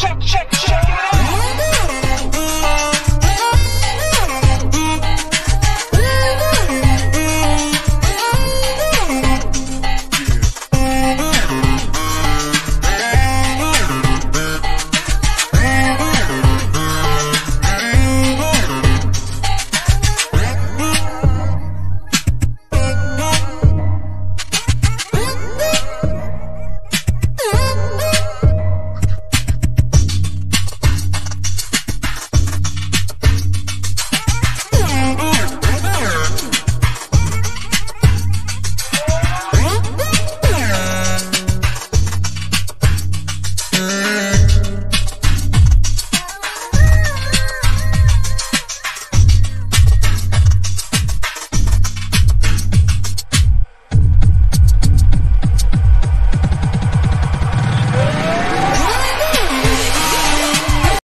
check, check.